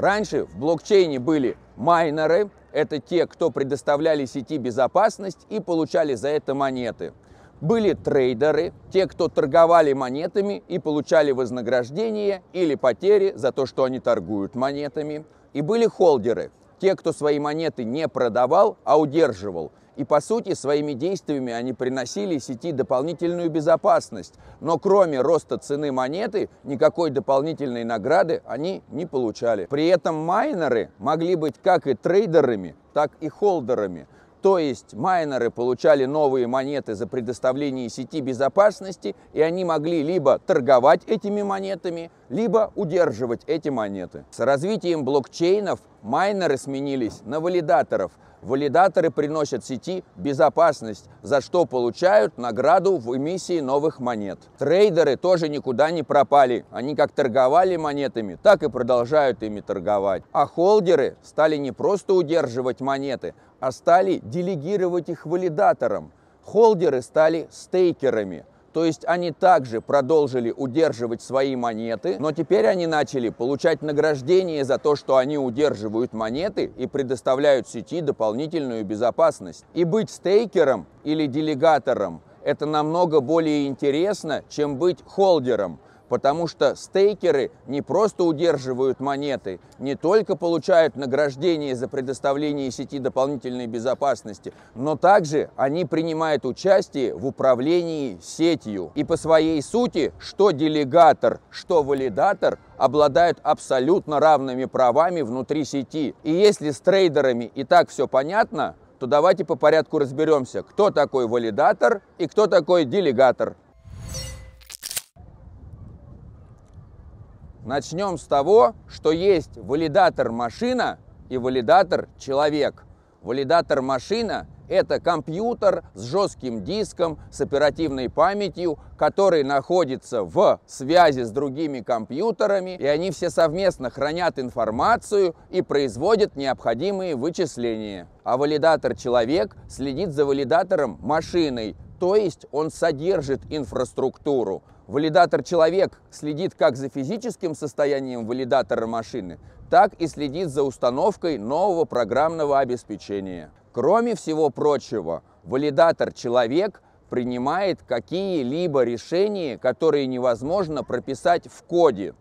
Раньше в блокчейне были майнеры, это те, кто предоставляли сети безопасность и получали за это монеты. Были трейдеры, те, кто торговали монетами и получали вознаграждение или потери за то, что они торгуют монетами. И были холдеры, те, кто свои монеты не продавал, а удерживал. И по сути своими действиями они приносили сети дополнительную безопасность. Но кроме роста цены монеты, никакой дополнительной награды они не получали. При этом майнеры могли быть как и трейдерами, так и холдерами. То есть майнеры получали новые монеты за предоставление сети безопасности, и они могли либо торговать этими монетами, либо удерживать эти монеты. С развитием блокчейнов майнеры сменились на валидаторов – Валидаторы приносят сети безопасность, за что получают награду в эмиссии новых монет. Трейдеры тоже никуда не пропали. Они как торговали монетами, так и продолжают ими торговать. А холдеры стали не просто удерживать монеты, а стали делегировать их валидаторам. Холдеры стали стейкерами – то есть они также продолжили удерживать свои монеты, но теперь они начали получать награждение за то, что они удерживают монеты и предоставляют сети дополнительную безопасность. И быть стейкером или делегатором – это намного более интересно, чем быть холдером – потому что стейкеры не просто удерживают монеты, не только получают награждение за предоставление сети дополнительной безопасности, но также они принимают участие в управлении сетью. И по своей сути, что делегатор, что валидатор обладают абсолютно равными правами внутри сети. И если с трейдерами и так все понятно, то давайте по порядку разберемся, кто такой валидатор и кто такой делегатор. Начнем с того, что есть валидатор машина и валидатор человек. Валидатор машина – это компьютер с жестким диском, с оперативной памятью, который находится в связи с другими компьютерами, и они все совместно хранят информацию и производят необходимые вычисления. А валидатор человек следит за валидатором машиной, то есть он содержит инфраструктуру. Валидатор человек следит как за физическим состоянием валидатора машины, так и следит за установкой нового программного обеспечения. Кроме всего прочего, валидатор человек принимает какие-либо решения, которые невозможно прописать в коде.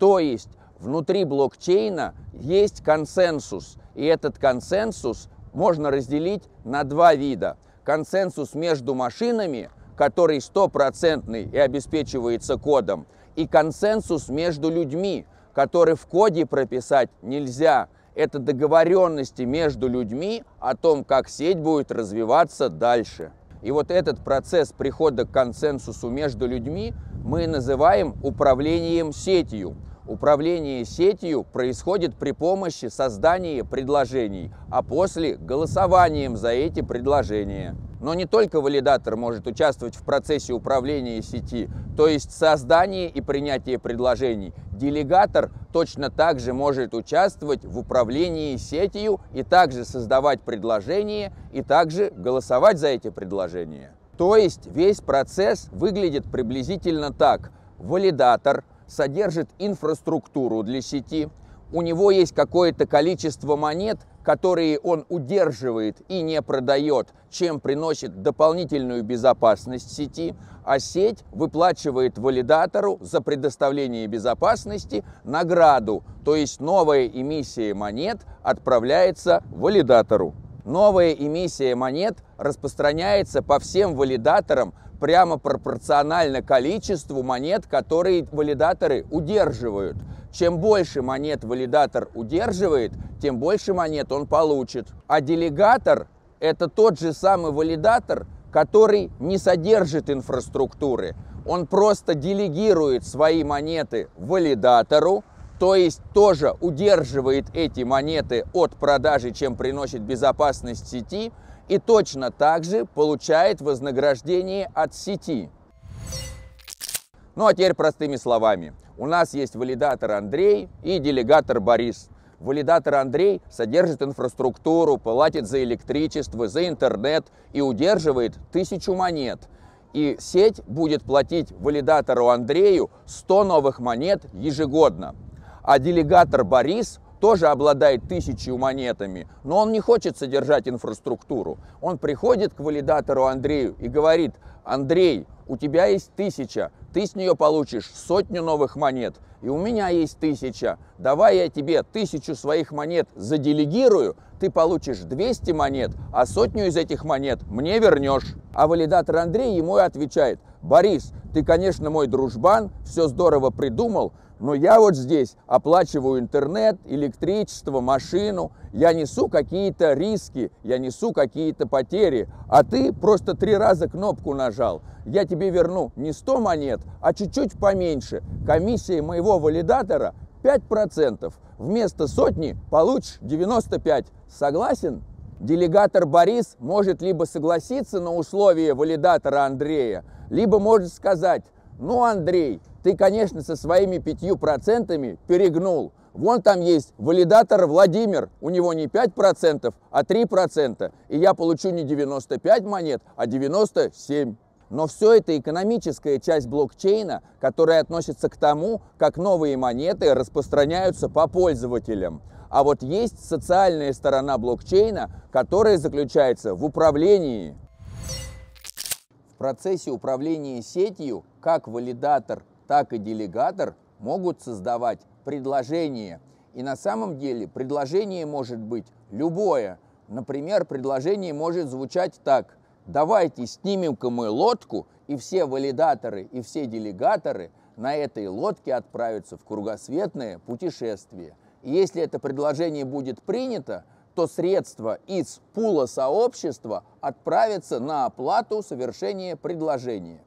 То есть внутри блокчейна есть консенсус, и этот консенсус можно разделить на два вида. Консенсус между машинами – который стопроцентный и обеспечивается кодом, и консенсус между людьми, который в коде прописать нельзя. Это договоренности между людьми о том, как сеть будет развиваться дальше. И вот этот процесс прихода к консенсусу между людьми мы называем управлением сетью. Управление сетью происходит при помощи создания предложений, а после голосованием за эти предложения. Но не только валидатор может участвовать в процессе управления сети, то есть создание и принятие предложений. Делегатор точно так же может участвовать в управлении сетью и также создавать предложения и также голосовать за эти предложения. То есть весь процесс выглядит приблизительно так. Валидатор содержит инфраструктуру для сети, у него есть какое-то количество монет, которые он удерживает и не продает, чем приносит дополнительную безопасность сети, а сеть выплачивает валидатору за предоставление безопасности награду, то есть новая эмиссия монет отправляется валидатору. Новая эмиссия монет распространяется по всем валидаторам прямо пропорционально количеству монет, которые валидаторы удерживают. Чем больше монет валидатор удерживает, тем больше монет он получит. А делегатор – это тот же самый валидатор, который не содержит инфраструктуры. Он просто делегирует свои монеты валидатору, то есть тоже удерживает эти монеты от продажи, чем приносит безопасность сети, и точно так же получает вознаграждение от сети. Ну а теперь простыми словами. У нас есть валидатор Андрей и делегатор Борис. Валидатор Андрей содержит инфраструктуру, платит за электричество, за интернет и удерживает тысячу монет. И сеть будет платить валидатору Андрею 100 новых монет ежегодно. А делегатор Борис тоже обладает тысячей монетами, но он не хочет содержать инфраструктуру. Он приходит к валидатору Андрею и говорит, Андрей, у тебя есть тысяча, ты с нее получишь сотню новых монет, и у меня есть тысяча. Давай я тебе тысячу своих монет заделегирую, ты получишь 200 монет, а сотню из этих монет мне вернешь. А валидатор Андрей ему и отвечает, Борис, ты, конечно, мой дружбан, все здорово придумал, но я вот здесь оплачиваю интернет, электричество, машину, я несу какие-то риски, я несу какие-то потери, а ты просто три раза кнопку нажал. Я тебе верну не 100 монет, а чуть-чуть поменьше. Комиссия моего валидатора 5%. Вместо сотни получишь 95. Согласен? Делегатор Борис может либо согласиться на условия валидатора Андрея, либо может сказать, ну, Андрей, ты, конечно, со своими пятью процентами перегнул. Вон там есть валидатор Владимир, у него не 5%, а 3%. И я получу не 95 монет, а 97. Но все это экономическая часть блокчейна, которая относится к тому, как новые монеты распространяются по пользователям. А вот есть социальная сторона блокчейна, которая заключается в управлении. В процессе управления сетью как валидатор, так и делегатор могут создавать предложение. И на самом деле предложение может быть любое. Например, предложение может звучать так. Давайте снимем-ка мы лодку, и все валидаторы и все делегаторы на этой лодке отправятся в кругосветное путешествие. И если это предложение будет принято, то средства из пула сообщества отправятся на оплату совершения предложения.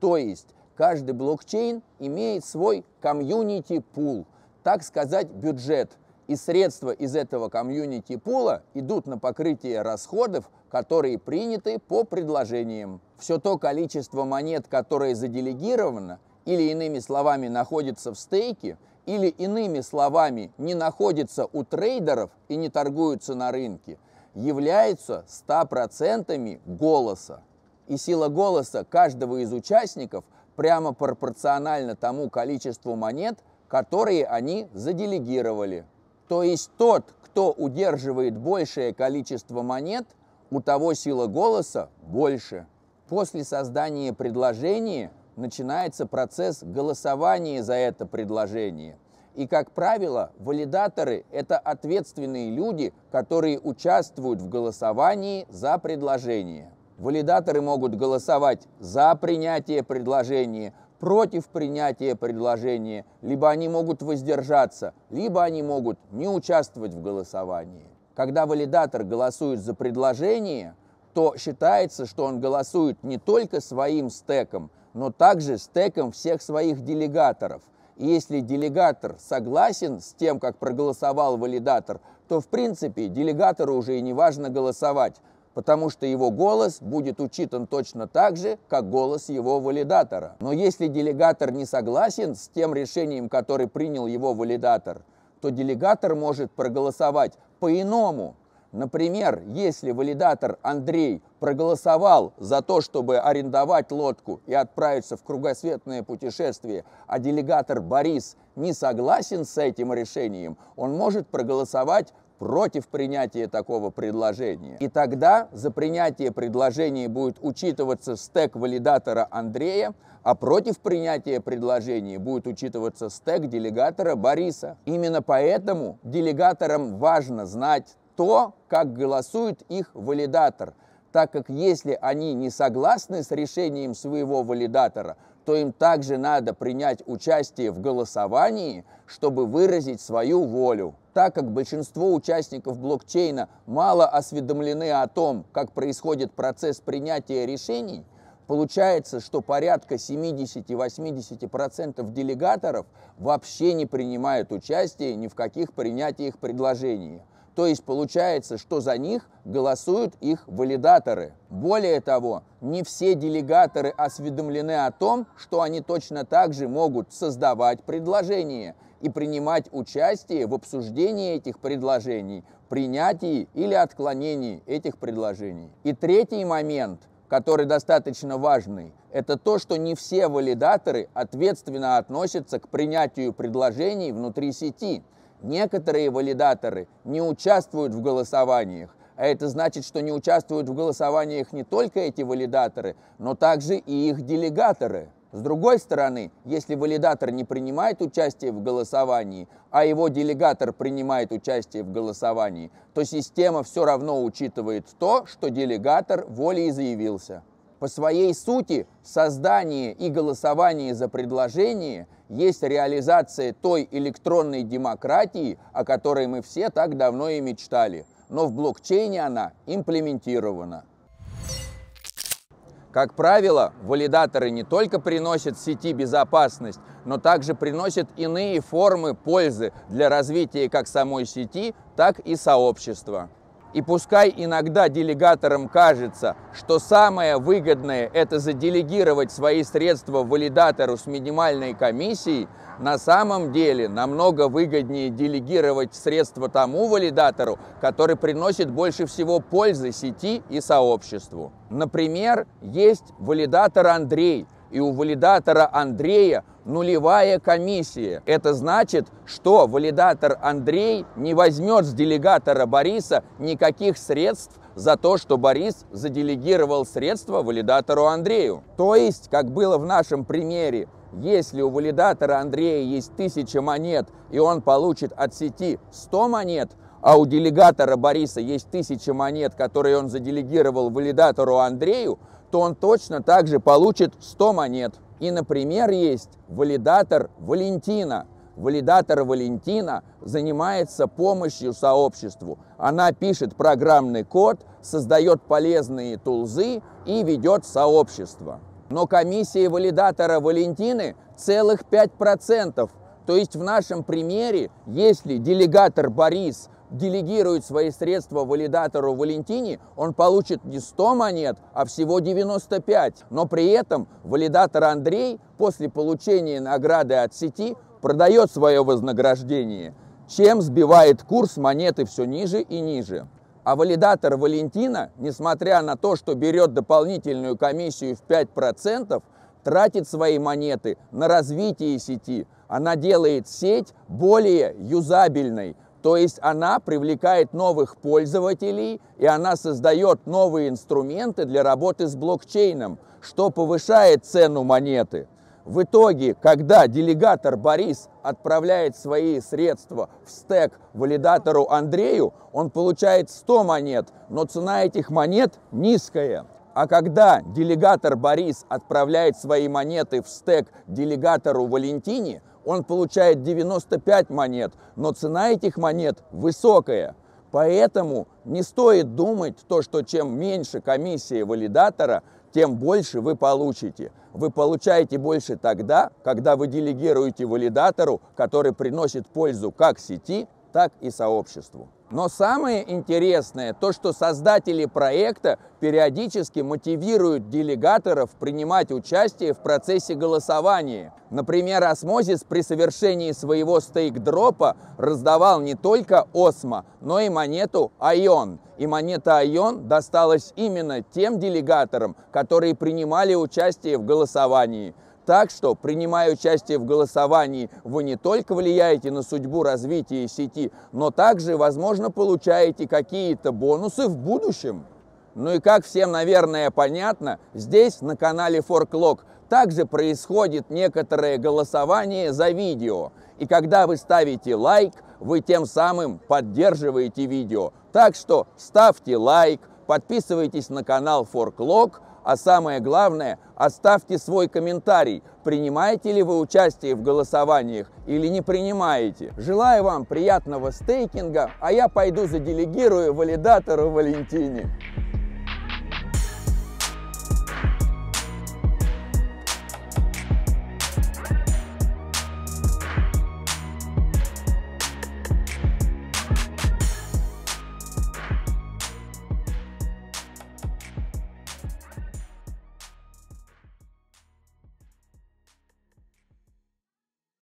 То есть каждый блокчейн имеет свой комьюнити пул, так сказать, бюджет. И средства из этого комьюнити пула идут на покрытие расходов, которые приняты по предложениям. Все то количество монет, которое заделегировано, или иными словами находится в стейке, или иными словами не находится у трейдеров и не торгуются на рынке, являются 100% голоса. И сила голоса каждого из участников прямо пропорциональна тому количеству монет, которые они заделегировали. То есть тот, кто удерживает большее количество монет, у того сила голоса больше. После создания предложения начинается процесс голосования за это предложение. И, как правило, валидаторы – это ответственные люди, которые участвуют в голосовании за предложение. Валидаторы могут голосовать за принятие предложения, против принятия предложения, либо они могут воздержаться, либо они могут не участвовать в голосовании. Когда валидатор голосует за предложение, то считается, что он голосует не только своим стеком, но также стеком всех своих делегаторов. И если делегатор согласен с тем, как проголосовал валидатор, то в принципе делегатору уже и не важно голосовать, потому что его голос будет учитан точно так же, как голос его валидатора. Но если делегатор не согласен с тем решением, которое принял его валидатор, то делегатор может проголосовать по-иному, Например, если валидатор Андрей проголосовал за то, чтобы арендовать лодку и отправиться в кругосветное путешествие, а делегатор Борис не согласен с этим решением, он может проголосовать против принятия такого предложения. И тогда за принятие предложения будет учитываться стек валидатора Андрея, а против принятия предложения будет учитываться стек делегатора Бориса. Именно поэтому делегаторам важно знать то, как голосует их валидатор, так как если они не согласны с решением своего валидатора, то им также надо принять участие в голосовании, чтобы выразить свою волю. Так как большинство участников блокчейна мало осведомлены о том, как происходит процесс принятия решений, Получается, что порядка 70-80% делегаторов вообще не принимают участие ни в каких принятиях предложений. То есть получается, что за них голосуют их валидаторы. Более того, не все делегаторы осведомлены о том, что они точно так же могут создавать предложения и принимать участие в обсуждении этих предложений, принятии или отклонении этих предложений. И третий момент, который достаточно важный, это то, что не все валидаторы ответственно относятся к принятию предложений внутри сети – Некоторые валидаторы не участвуют в голосованиях, а это значит, что не участвуют в голосованиях не только эти валидаторы, но также и их делегаторы. С другой стороны, если валидатор не принимает участие в голосовании, а его делегатор принимает участие в голосовании, то система все равно учитывает то, что делегатор волей заявился. По своей сути, создание и голосование за предложение есть реализация той электронной демократии, о которой мы все так давно и мечтали. Но в блокчейне она имплементирована. Как правило, валидаторы не только приносят сети безопасность, но также приносят иные формы пользы для развития как самой сети, так и сообщества. И пускай иногда делегаторам кажется, что самое выгодное – это заделегировать свои средства валидатору с минимальной комиссией, на самом деле намного выгоднее делегировать средства тому валидатору, который приносит больше всего пользы сети и сообществу. Например, есть валидатор Андрей – и у валидатора Андрея нулевая комиссия. Это значит, что валидатор Андрей не возьмет с делегатора Бориса никаких средств за то, что Борис заделегировал средства валидатору Андрею. То есть, как было в нашем примере, если у валидатора Андрея есть тысяча монет, и он получит от сети 100 монет, а у делегатора Бориса есть тысяча монет, которые он заделегировал валидатору Андрею, то он точно также получит 100 монет. И, например, есть валидатор Валентина. Валидатор Валентина занимается помощью сообществу. Она пишет программный код, создает полезные тулзы и ведет сообщество. Но комиссия валидатора Валентины целых 5%. То есть в нашем примере, если делегатор Борис делегирует свои средства валидатору Валентине, он получит не 100 монет, а всего 95. Но при этом валидатор Андрей после получения награды от сети продает свое вознаграждение, чем сбивает курс монеты все ниже и ниже. А валидатор Валентина, несмотря на то, что берет дополнительную комиссию в 5%, тратит свои монеты на развитие сети. Она делает сеть более юзабельной, то есть она привлекает новых пользователей, и она создает новые инструменты для работы с блокчейном, что повышает цену монеты. В итоге, когда делегатор Борис отправляет свои средства в стек валидатору Андрею, он получает 100 монет, но цена этих монет низкая. А когда делегатор Борис отправляет свои монеты в stake делегатору Валентине, он получает 95 монет, но цена этих монет высокая. Поэтому не стоит думать то, что чем меньше комиссия валидатора, тем больше вы получите. Вы получаете больше тогда, когда вы делегируете валидатору, который приносит пользу как сети, так и сообществу. Но самое интересное, то, что создатели проекта периодически мотивируют делегаторов принимать участие в процессе голосования. Например, Osmosis при совершении своего stakedrop а раздавал не только OSMO, но и монету Айон. И монета Айон досталась именно тем делегаторам, которые принимали участие в голосовании. Так что, принимая участие в голосовании, вы не только влияете на судьбу развития сети, но также, возможно, получаете какие-то бонусы в будущем. Ну и как всем, наверное, понятно, здесь на канале Forklog также происходит некоторое голосование за видео. И когда вы ставите лайк, вы тем самым поддерживаете видео. Так что ставьте лайк, подписывайтесь на канал Forklog – а самое главное, оставьте свой комментарий, принимаете ли вы участие в голосованиях или не принимаете. Желаю вам приятного стейкинга, а я пойду заделегирую валидатору Валентине.